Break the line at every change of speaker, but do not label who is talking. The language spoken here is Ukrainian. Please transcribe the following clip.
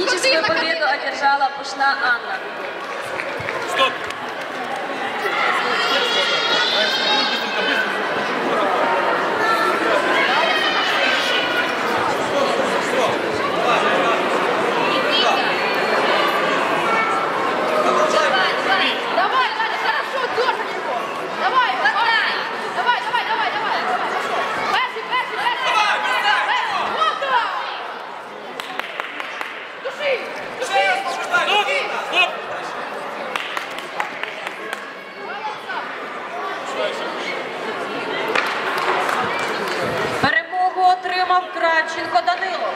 Трагическую победу одержала Пушна Анна.
Перемогу отримав Кравченко Данило.